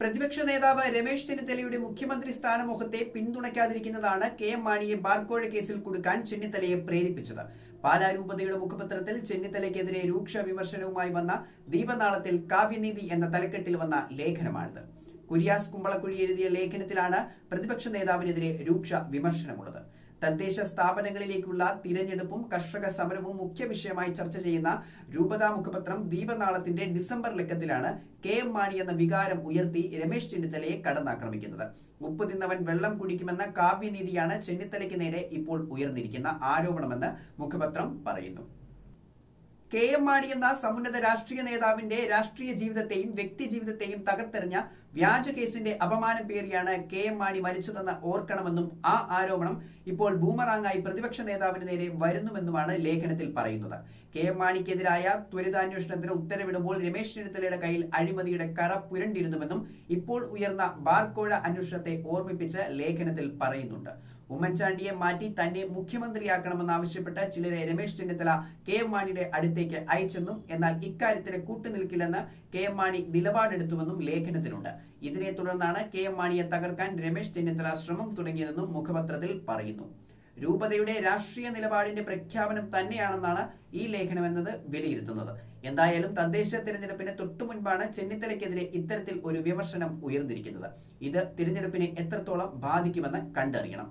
പ്രതിപക്ഷ നേതാവ് രമേശ് ചെന്നിത്തലയുടെ മുഖ്യമന്ത്രി സ്ഥാനമോഹത്തെ പിന്തുണയ്ക്കാതിരിക്കുന്നതാണ് കെ എം മാണിയെ ബാർക്കോഴ കേസിൽ കൊടുക്കാൻ ചെന്നിത്തലയെ പ്രേരിപ്പിച്ചത്. പാലാ രൂപതയുടെ മുഖപത്രത്തിൽ ചെന്നിത്തലയ്ക്കെതിരെ രൂക്ഷ വിമർശനവുമായി വന്ന ദീപനാളത്തിൽ കാവ്യനീതി എന്ന തലക്കെട്ടിൽ വന്ന ലേഖനമാണിത്. കുര്യാസ് കുമ്പളക്കുഴി എഴുതിയ ലേഖനത്തിലാണ് പ്രതിപക്ഷ നേതാവിനെതിരെ രൂക്ഷ വിമർശനമുള്ളത്. തദ്ദേശ സ്ഥാപനങ്ങളിലേക്കുള്ള തിരഞ്ഞെടുപ്പും കർഷക സമരവും മുഖ്യ വിഷയമായി ചർച്ച ചെയ്യുന്ന രൂപതാ മുഖപത്രം ദീപനാളത്തിന്റെ ഡിസംബർ ലക്കത്തിലാണ് കെ എം മാണി എന്ന വികാരം ഉയർത്തി രമേശ് ചെന്നിത്തലയെ കടന്നാക്രമിക്കുന്നത്. ഉപ്പ് തിന്നവൻ വെള്ളം കുടിക്കുമെന്ന കാവ്യനീതിയാണ് ചെന്നിത്തലയ്ക്ക് നേരെ ഇപ്പോൾ ഉയർന്നിരിക്കുന്ന ആരോപണമെന്ന് മുഖപത്രം പറയുന്നു. കെ എം മാണി എന്ന സമുന്നത രാഷ്ട്രീയ നേതാവിന്റെ രാഷ്ട്രീയ ജീവിതത്തെയും വ്യക്തി ജീവിതത്തെയും തകർത്തെറിഞ്ഞ വ്യാജ കേസിന്റെ അപമാനം പേറിയാണ് കെ എം മാണി മരിച്ചതെന്ന് ഓർക്കണമെന്നും ആ ആരോപണം ഇപ്പോൾ ബൂമറാങ്ങായി പ്രതിപക്ഷ നേതാവിന് നേരെ വരുന്നുവെന്നുമാണ് ലേഖനത്തിൽ പറയുന്നത്. കെ എം മാണിക്കെതിരായ ത്വരിതാന്വേഷണത്തിന് ഉത്തരവിടുമ്പോൾ രമേശ് ചെന്നിത്തലയുടെ കയ്യിൽ അഴിമതിയുടെ കറ പുരണ്ടിരുന്നുവെന്നും ഇപ്പോൾ ഉയർന്ന ബാർക്കോഴ അന്വേഷണത്തെ ഓർമ്മിപ്പിച്ച് ലേഖനത്തിൽ പറയുന്നുണ്ട്. ഉമ്മൻചാണ്ടിയെ മാറ്റി തന്നെ മുഖ്യമന്ത്രിയാക്കണമെന്നാവശ്യപ്പെട്ട് ചിലരെ രമേശ് ചെന്നിത്തല കെ എം മാണിയുടെ അടുത്തേക്ക് അയച്ചെന്നും എന്നാൽ ഇക്കാര്യത്തിന് കൂട്ടുനിൽക്കില്ലെന്ന് കെ എം മാണി നിലപാടെടുത്തുവെന്നും ലേഖനത്തിലുണ്ട്. ഇതിനെ തുടർന്നാണ് കെ എം മാണിയെ തകർക്കാൻ രമേശ് ചെന്നിത്തല ശ്രമം തുടങ്ങിയതെന്നും മുഖപത്രത്തിൽ പറയുന്നു. രൂപതയുടെ രാഷ്ട്രീയ നിലപാടിന്റെ പ്രഖ്യാപനം തന്നെയാണെന്നാണ് ഈ ലേഖനം എന്നത് വിലയിരുത്തുന്നത്. എന്തായാലും തദ്ദേശ തിരഞ്ഞെടുപ്പിന് തൊട്ടു മുൻപാണ് ചെന്നിത്തലയ്ക്കെതിരെ ഇത്തരത്തിൽ ഒരു വിമർശനം ഉയർന്നിരിക്കുന്നത്. ഇത് തിരഞ്ഞെടുപ്പിനെ എത്രത്തോളം ബാധിക്കുമെന്ന് കണ്ടറിയണം.